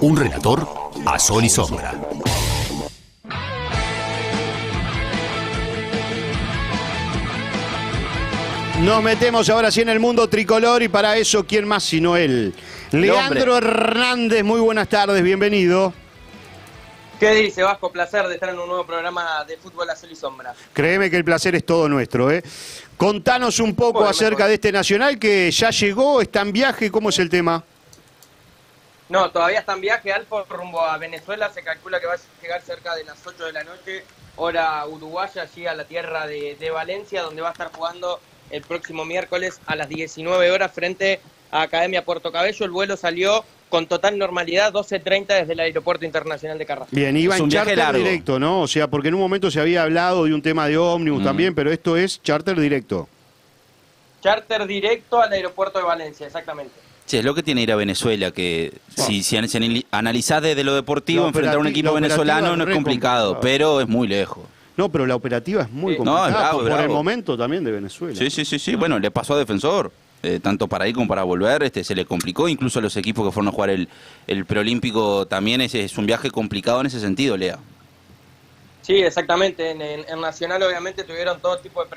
Un relator a sol y sombra. Nos metemos ahora sí en el mundo tricolor y para eso, ¿quién más sino él? Leandro Hernández, muy buenas tardes, bienvenido. ¿Qué dice Vasco? Placer de estar en un nuevo programa de fútbol a sol y sombra. Créeme que el placer es todo nuestro. ¿eh? Contanos un poco Bueno, acerca mejor. de este Nacional que ya llegó, está en viaje, ¿cómo es el tema? No, todavía está en viaje Alfo rumbo a Venezuela. Se calcula que va a llegar cerca de las 8 de la noche, hora uruguaya, allí a la tierra de, de Valencia, donde va a estar jugando el próximo miércoles a las 19 horas frente a Academia Puerto Cabello. El vuelo salió con total normalidad, 12.30 desde el Aeropuerto Internacional de Carrasco. Bien, iba en charter largo. directo, ¿no? O sea, porque en un momento se había hablado de un tema de ómnibus Mm. también, pero esto es charter directo. Charter directo al aeropuerto de Valencia, exactamente. Sí, es lo que tiene ir a Venezuela, que si, si, an- si anali- analizás desde lo deportivo, La enfrentar a un equipo venezolano no es complicado, complicado. pero es muy lejos. No, pero la operativa es muy Sí. complicada No, es bravo, por, el momento también de Venezuela. Sí, sí, sí, sí. Bueno, le pasó a Defensor, eh, tanto para ir como para volver, este se le complicó, incluso a los equipos que fueron a jugar el, el preolímpico también es, es un viaje complicado en ese sentido, Lea. Sí, exactamente. En, en- en Nacional obviamente tuvieron todo tipo de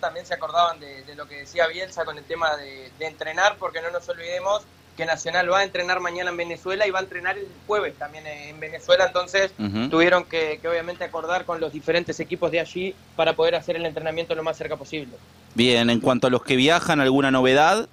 También se acordaban de, de lo que decía Bielsa con el tema de, de entrenar, porque no nos olvidemos que Nacional va a entrenar mañana en Venezuela y va a entrenar el jueves también en Venezuela. Entonces tuvieron que, que obviamente acordar con los diferentes equipos de allí para poder hacer el entrenamiento lo más cerca posible. Bien, en cuanto a los que viajan, ¿alguna novedad?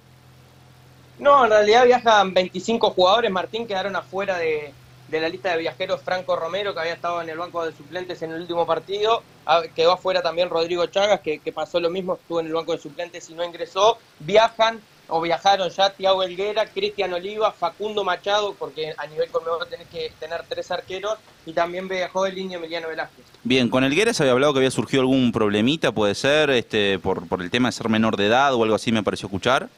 No, en realidad viajan 25 jugadores, Martín, quedaron afuera de, de la lista de viajeros Franco Romero, que había estado en el banco de suplentes en el último partido, Ah, quedó afuera también Rodrigo Chagas, que, que pasó lo mismo, estuvo en el banco de suplentes y no ingresó. Viajan o viajaron ya Tiago Helguera, Cristian Oliva, Facundo Machado, porque a nivel Conmebol tenés que tener tres arqueros, y también viajó el indio Emiliano Velázquez. Bien, con Elgueras había hablado que había surgido algún problemita, puede ser, este, por, por el tema de ser menor de edad o algo así, me pareció escuchar.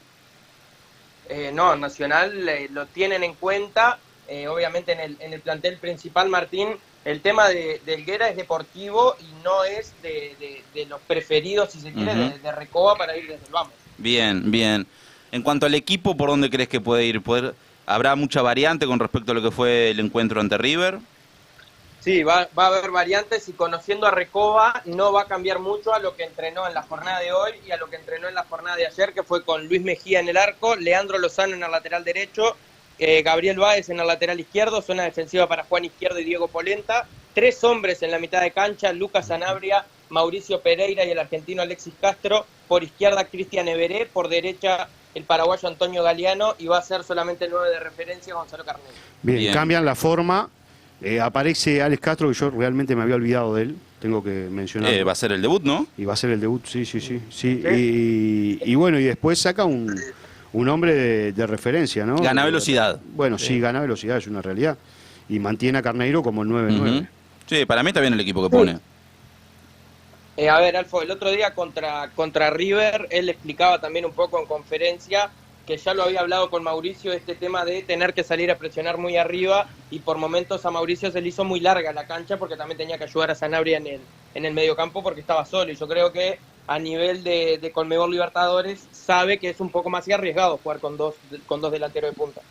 Eh, no, Nacional eh, lo tienen en cuenta. Eh, obviamente en el, en el plantel principal, Martín, el tema de, de Helguera es deportivo y no es de, de- de los preferidos, si se quiere, de, de Recoba para ir desde el vamos. Bien, bien. En cuanto al equipo, ¿por dónde crees que puede ir? ¿Poder- ¿Habrá mucha variante con respecto a lo que fue el encuentro ante River? Sí, va, va a haber variantes y conociendo a Recoba no va a cambiar mucho a lo que entrenó en la jornada de hoy y a lo que entrenó en la jornada de ayer, que fue con Luis Mejía en el arco, Leandro Lozano en el lateral derecho, eh, Gabriel Báez en el lateral izquierdo, zona defensiva para Juan Izquierdo y Diego Polenta, tres hombres en la mitad de cancha, Lucas Sanabria, Mauricio Pereira y el argentino Alexis Castro, por izquierda Cristian Everé, por derecha el paraguayo Antonio Galeano y va a ser solamente el 9 de referencia Gonzalo Carnero. Bien, Bien. cambian la forma. Eh, aparece Alex Castro, que yo realmente me había olvidado de él, tengo que mencionar. Eh, va a ser el debut, ¿no? Y va a ser el debut, sí, sí, sí. sí. Y, y bueno, y después saca un, un hombre de, de referencia, ¿no? Gana velocidad. Bueno, sí. gana velocidad, es una realidad. Y mantiene a Carneiro como el 9-9. Ujú. Sí, para mí está bien el equipo que pone. Eh, a ver, Alfo, el otro día contra, contra River, él explicaba también un poco en conferencia que ya lo había hablado con Mauricio, este tema de tener que salir a presionar muy arriba y por momentos a Mauricio se le hizo muy larga la cancha porque también tenía que ayudar a Sanabria en el, en el mediocampo porque estaba solo y yo creo que a nivel de, de Libertadores sabe que es un poco más arriesgado jugar con dos, con dos delanteros de punta.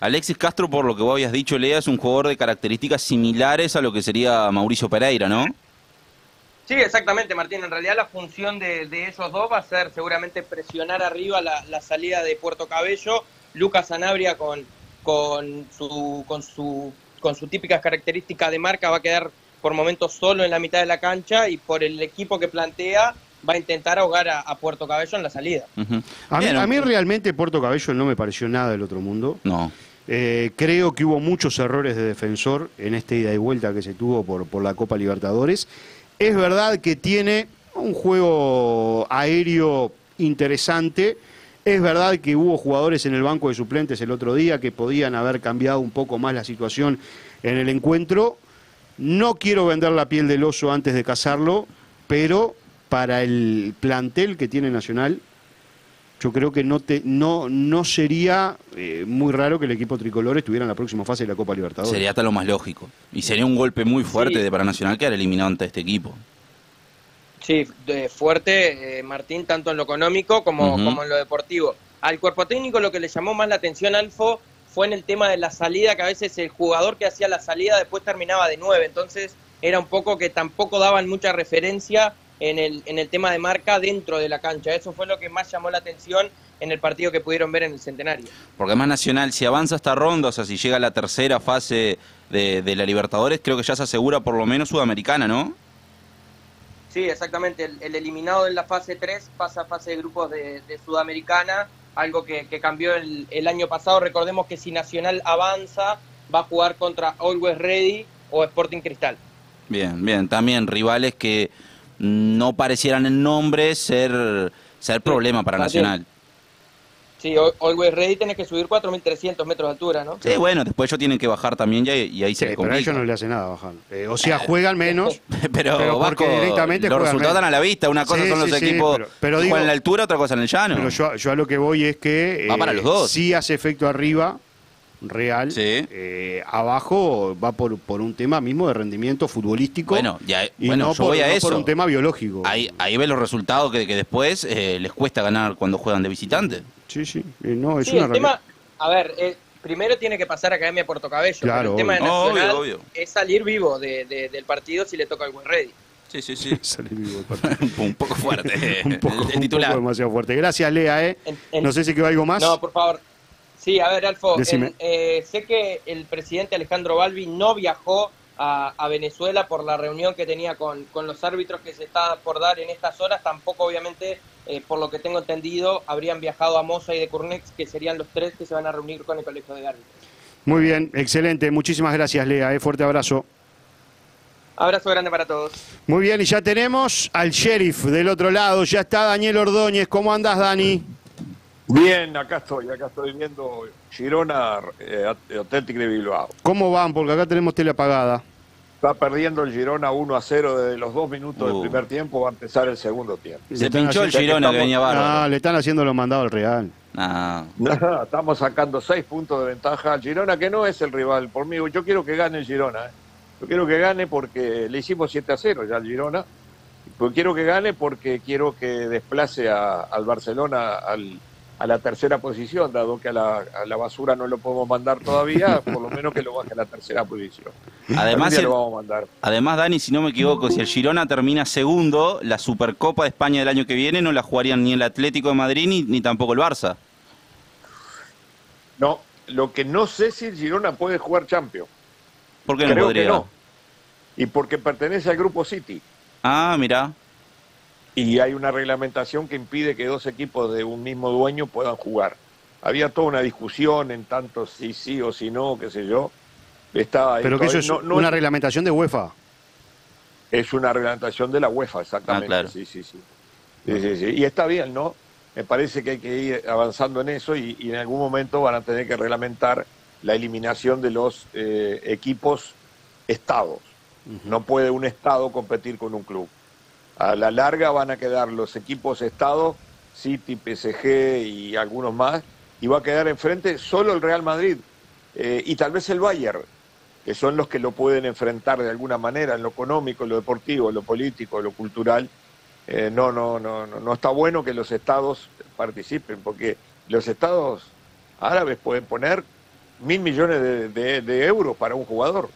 Alexis Castro, por lo que vos habías dicho, Lea, es un jugador de características similares a lo que sería Mauricio Pereira, ¿no? Sí, exactamente, Martín. En realidad la función de, de esos dos va a ser seguramente presionar arriba la, la salida de Puerto Cabello. Lucas Sanabria con, con, su, con, su, con su típicas características de marca va a quedar por momentos solo en la mitad de la cancha y por el equipo que plantea va a intentar ahogar a, a Puerto Cabello en la salida. Mí, a mí realmente Puerto Cabello no me pareció nada del otro mundo. No. Eh, creo que hubo muchos errores de defensor en esta ida y vuelta que se tuvo por, por la Copa Libertadores. Es verdad que tiene un juego aéreo interesante. Es verdad que hubo jugadores en el banco de suplentes el otro día que podían haber cambiado un poco más la situación en el encuentro. No quiero vender la piel del oso antes de cazarlo, pero para el plantel que tiene Nacional, yo creo que no, te, no, no sería eh, muy raro que el equipo tricolor estuviera en la próxima fase de la Copa Libertadores. Sería hasta lo más lógico. Y sería un golpe muy fuerte Sí. de para Nacional quedar eliminado ante este equipo. Sí, de- fuerte, eh, Martín, tanto en lo económico como, como en lo deportivo. Al cuerpo técnico lo que le llamó más la atención, Alfo, fue en el tema de la salida, que a veces el jugador que hacía la salida después terminaba de nueve, entonces era un poco que tampoco daban mucha referencia en el, en el tema de marca dentro de la cancha. Eso fue lo que más llamó la atención en el partido que pudieron ver en el Centenario. Porque más Nacional, si avanza esta ronda, o sea, si llega a la tercera fase de, de la Libertadores, creo que ya se asegura por lo menos Sudamericana, ¿no? Sí, exactamente. El, el eliminado en la fase 3 pasa a fase de grupos de, de Sudamericana, algo que, que cambió el, el, año pasado. Recordemos que si Nacional avanza, va a jugar contra Always Ready o Sporting Cristal. Bien, bien. También rivales que no parecieran en nombre ser, ser problema para Nacional. Sí, Always Ready tiene que subir 4.300 metros de altura, ¿no? Sí, bueno, después ellos tienen que bajar también ya y, ahí se Sí, pero a ellos no le hace nada bajar. Eh, o sea, juegan menos. Pero, Pero porque Vasco, directamente los resultados dan a la vista. Una cosa Sí, son los sí, sí, equipos pero- pero que digo- juegan en la altura, otra cosa en el llano. Pero yo, yo a lo que voy es que Va para los dos. sí hace efecto arriba, real. Sí. Eh, abajo va por, por un tema mismo de rendimiento futbolístico. Bueno, ya- y bueno, no, yo por, voy a no eso. por un tema biológico. Ahí, ahí ves los resultados que, que después eh, les cuesta ganar cuando juegan de visitante. Sí, sí. Eh, no, es Sí, una el tema, a ver, eh, primero tiene que pasar Academia Puerto Cabello. Claro, pero el tema de obvio. Nacional Obvio, obvio. es salir vivo de, de- del partido si le toca Always Ready. Sí, sí, sí. Sale vivo el partido. un poco fuerte. un poco, el, el un titular. poco demasiado fuerte. Gracias, Lea. ¿eh? En- en- No sé si quedó algo más. No, por favor. Sí, a ver, Alfo, eh, sé que el presidente Alejandro Balbi no viajó a, a Venezuela por la reunión que tenía con, con los árbitros que se está por dar en estas horas. Tampoco, obviamente, eh, por lo que tengo entendido, habrían viajado a Moza y de Curnex, que serían los tres que se van a reunir con el colegio de árbitros. Muy bien, excelente. Muchísimas gracias, Lea. ¿eh? Fuerte abrazo. Abrazo grande para todos. Muy bien, y ya tenemos al sheriff del otro lado. Ya está Daniel Ordóñez. ¿Cómo andas, Dani? Bien, acá estoy, acá estoy viendo Girona, eh, Atlético de Bilbao. ¿Cómo van? Porque acá tenemos tele apagada. Está perdiendo el Girona 1 a 0 desde los dos minutos Uh. del primer tiempo, va a empezar el segundo tiempo. Se pinchó el Girona que venía No, bárbaro. le están haciendo los mandados al Real. Nada, estamos sacando seis puntos de ventaja al Girona, que no es el rival por mí. Yo quiero que gane el Girona. ¿eh? Yo quiero que gane porque le hicimos 7 a 0 ya al Girona. Pero quiero que gane porque quiero que desplace a- al Barcelona al- a la tercera posición, dado que a la, a la basura no lo podemos mandar todavía, por lo menos que lo baje a la tercera posición. Además, el- lo vamos a mandar. además, Dani, si no me equivoco, si el Girona termina segundo, la Supercopa de España del año que viene no la jugarían ni el Atlético de Madrid ni, ni tampoco el Barça. No, lo que no sé si el Girona puede jugar Champions. ¿Por qué no Creo podría? que no. Y porque pertenece al grupo City. Ah, mira. Y hay una reglamentación que impide que dos equipos de un mismo dueño puedan jugar. Había toda una discusión en tanto si sí o si no, qué sé yo. Estaba ahí Pero que eso es todavía- no- no una es- reglamentación de UEFA. Es una reglamentación de la UEFA, exactamente. Ah, claro. Sí, sí, sí. Sí, sí, sí. Y está bien, ¿no? Me parece que hay que ir avanzando en eso y, y en algún momento van a tener que reglamentar la eliminación de los eh, equipos estados. No puede un estado competir con un club. A la larga van a quedar los equipos estados, City, PSG y algunos más, y va a quedar enfrente solo el Real Madrid eh, y tal vez el Bayern, que son los que lo pueden enfrentar de alguna manera en lo económico, en lo deportivo, en lo político, en lo cultural. Eh, no, no, no, no, no está bueno que los estados participen, porque los estados árabes pueden poner mil millones de euros para un jugador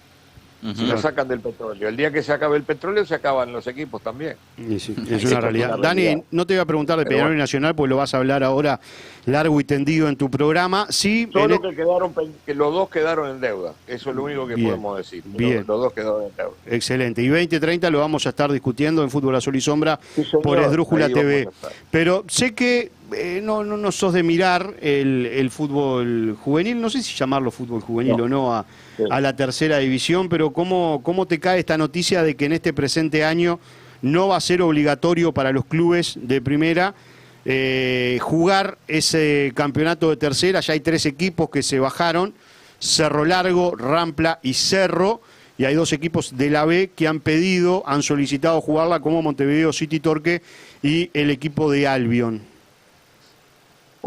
Ujú. si lo sacan del petróleo. El día que se acabe el petróleo se acaban los equipos también. Sí, Sí, es una realidad. una Dani, realidad. no te voy a preguntar de Peñarol bueno. y Nacional, porque lo vas a hablar ahora largo y tendido en tu programa. Sí, en Solo e- que quedaron que los dos quedaron en deuda. Eso es lo único que Bien, podemos decir. Los- bien. Los, dos quedaron en deuda. Excelente. Y 2030 lo vamos a estar discutiendo en Fútbol Azul y Sombra Sí, señor. por Esdrújula TV. Pero sé que eh, no, no, no sos de mirar el, el fútbol juvenil, no sé si llamarlo fútbol juvenil No. o no a, Sí. a la tercera división, pero ¿cómo, ¿cómo te cae esta noticia de que en este presente año no va a ser obligatorio para los clubes de primera eh, jugar ese campeonato de tercera? Ya hay tres equipos que se bajaron, Cerro Largo, Rampla y Cerro. Y hay dos equipos de la B que han pedido, han solicitado jugarla como Montevideo City Torque y el equipo de Albion.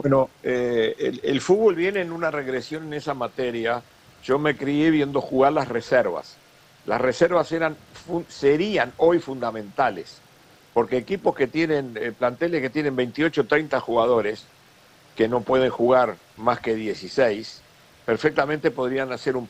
Bueno, eh, el, fútbol viene en una regresión en esa materia. Yo me crié viendo jugar las reservas. Las reservas eran, serían hoy fundamentales, porque equipos que tienen, eh, planteles que tienen 28 30 jugadores, que no pueden jugar más que 16, perfectamente podrían hacer un